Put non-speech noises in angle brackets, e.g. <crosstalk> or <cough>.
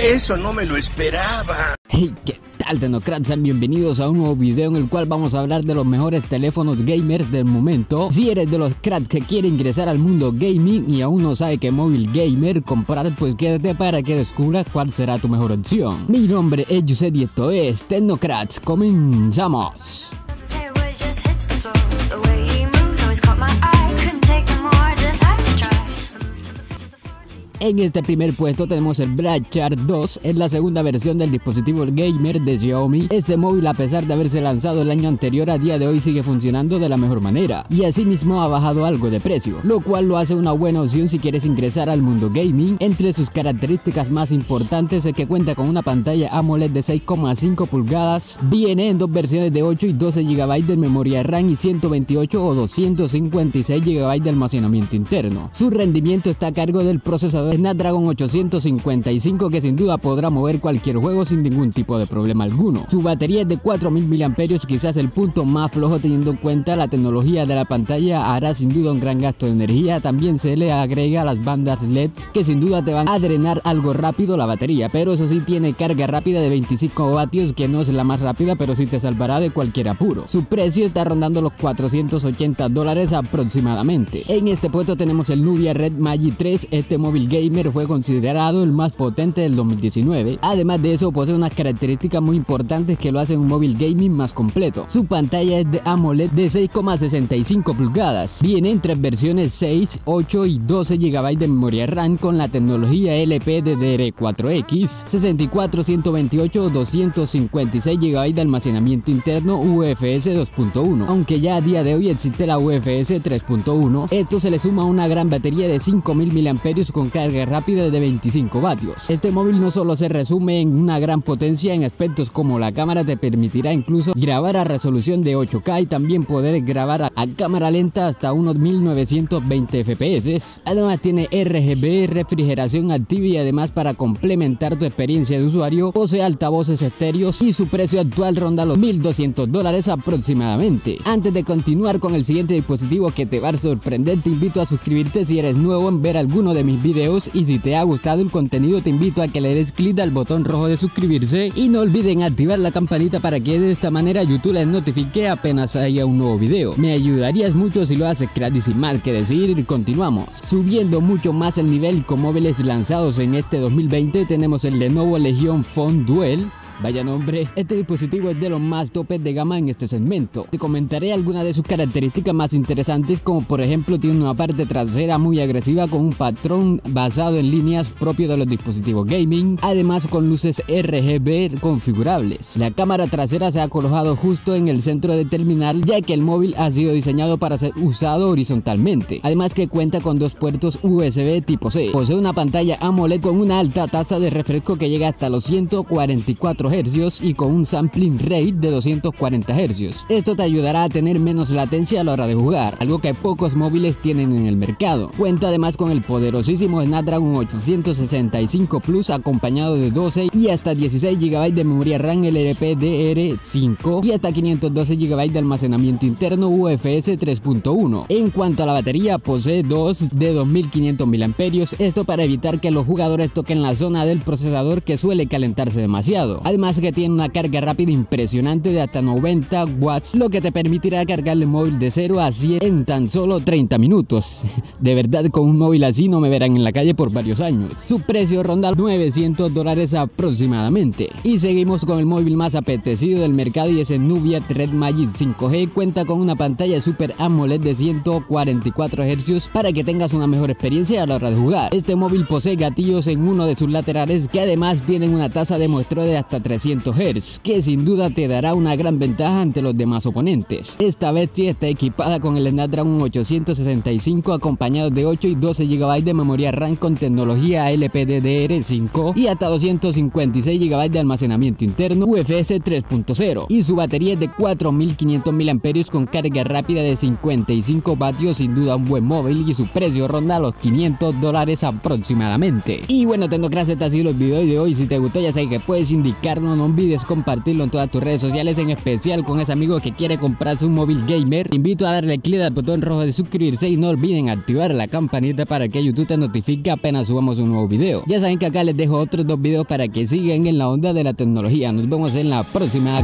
Eso no me lo esperaba. Hey, ¿qué tal, Tecnocrats? Bienvenidos a un nuevo video en el cual vamos a hablar de los mejores teléfonos gamers del momento. Si eres de los cracks que quiere ingresar al mundo gaming y aún no sabe qué móvil gamer comprar, pues quédate para que descubras cuál será tu mejor opción. Mi nombre es Yused y esto es Tecnocrats. Comenzamos. En este primer puesto tenemos el Brightchart 2, es la segunda versión del dispositivo gamer de Xiaomi. Este móvil a pesar de haberse lanzado el año anterior a día de hoy sigue funcionando de la mejor manera y asimismo ha bajado algo de precio, lo cual lo hace una buena opción si quieres ingresar al mundo gaming. Entre sus características más importantes es que cuenta con una pantalla AMOLED de 6,5 pulgadas, viene en dos versiones de 8 y 12 GB de memoria RAM y 128 o 256 GB de almacenamiento interno. Su rendimiento está a cargo del procesador Snapdragon 855 que sin duda podrá mover cualquier juego sin ningún tipo de problema alguno. Su batería es de 4000 mAh, quizás el punto más flojo teniendo en cuenta la tecnología de la pantalla hará sin duda un gran gasto de energía. También se le agrega las bandas LED que sin duda te van a drenar algo rápido la batería, pero eso sí tiene carga rápida de 25 vatios que no es la más rápida, pero sí te salvará de cualquier apuro. Su precio está rondando los 480 dólares aproximadamente. En este puesto tenemos el Nubia Red Magic 3. Este móvil gamer fue considerado el más potente del 2019. Además de eso, posee unas características muy importantes que lo hacen un móvil gaming más completo. Su pantalla es de AMOLED de 6,65 pulgadas. Viene en tres versiones 6, 8 y 12 GB de memoria RAM con la tecnología LPDDR4X, 64, 128 o 256 GB de almacenamiento interno UFS 2.1. Aunque ya a día de hoy existe la UFS 3.1, esto se le suma a una gran batería de 5000 mAh con carga rápida de 25 vatios. Este móvil no solo se resume en una gran potencia en aspectos como la cámara te permitirá incluso grabar a resolución de 8K y también poder grabar a, a cámara lenta hasta unos 1920 FPS. Además tiene RGB, refrigeración activa y además para complementar tu experiencia de usuario posee altavoces estéreos y su precio actual ronda los 1200 dólares aproximadamente. Antes de continuar con el siguiente dispositivo que te va a sorprender te invito a suscribirte si eres nuevo en ver alguno de mis videos y si te ha gustado el contenido te invito a que le des clic al botón rojo de suscribirse y no olviden activar la campanita para que de esta manera YouTube les notifique apenas haya un nuevo video. Me ayudarías mucho si lo haces gratis sin más que decir, continuamos. Subiendo mucho más el nivel con móviles lanzados en este 2020 tenemos el Lenovo Legion Phone Duel Vaya nombre, este dispositivo es de los más topes de gama en este segmento. Te comentaré algunas de sus características más interesantes como por ejemplo tiene una parte trasera muy agresiva con un patrón basado en líneas propio de los dispositivos gaming, además con luces RGB configurables. La cámara trasera se ha colocado justo en el centro de terminal ya que el móvil ha sido diseñado para ser usado horizontalmente, además que cuenta con dos puertos USB tipo C. Posee una pantalla AMOLED con una alta tasa de refresco que llega hasta los 144 Hz y con un sampling rate de 240 Hz. Esto te ayudará a tener menos latencia a la hora de jugar, algo que pocos móviles tienen en el mercado. Cuenta además con el poderosísimo Snapdragon 865 Plus acompañado de 12 y hasta 16 GB de memoria RAM LPDDR5 y hasta 512 GB de almacenamiento interno UFS 3.1. En cuanto a la batería, posee dos de 2500 mAh, esto para evitar que los jugadores toquen la zona del procesador que suele calentarse demasiado. Que tiene una carga rápida impresionante de hasta 90 watts, lo que te permitirá cargar el móvil de 0 a 100 en tan solo 30 minutos. <laughs> De verdad, con un móvil así no me verán en la calle por varios años. Su precio ronda 900 dólares aproximadamente. Y seguimos con el móvil más apetecido del mercado y es el Nubia Red Magic 5G. Cuenta con una pantalla Super AMOLED de 144 Hz para que tengas una mejor experiencia a la hora de jugar. Este móvil posee gatillos en uno de sus laterales que además tienen una tasa de muestreo de hasta 300 Hz, que sin duda te dará una gran ventaja ante los demás oponentes. Esta bestia está equipada con el Snapdragon 865 acompañado de 8 y 12 GB de memoria RAM con tecnología LPDDR5 y hasta 256 GB de almacenamiento interno UFS 3.0 y su batería es de 4500 mAh con carga rápida de 55 vatios, sin duda un buen móvil y su precio ronda los 500 dólares aproximadamente. Y bueno, tengo gracias, este ha sido el video de hoy. Si te gustó, ya sabes que puedes indicar no olvides compartirlo en todas tus redes sociales, en especial con ese amigo que quiere comprarse un móvil gamer. Te invito a darle clic al botón rojo de suscribirse y no olviden activar la campanita para que YouTube te notifique apenas subamos un nuevo video. Ya saben que acá les dejo otros dos videos para que sigan en la onda de la tecnología. Nos vemos en la próxima.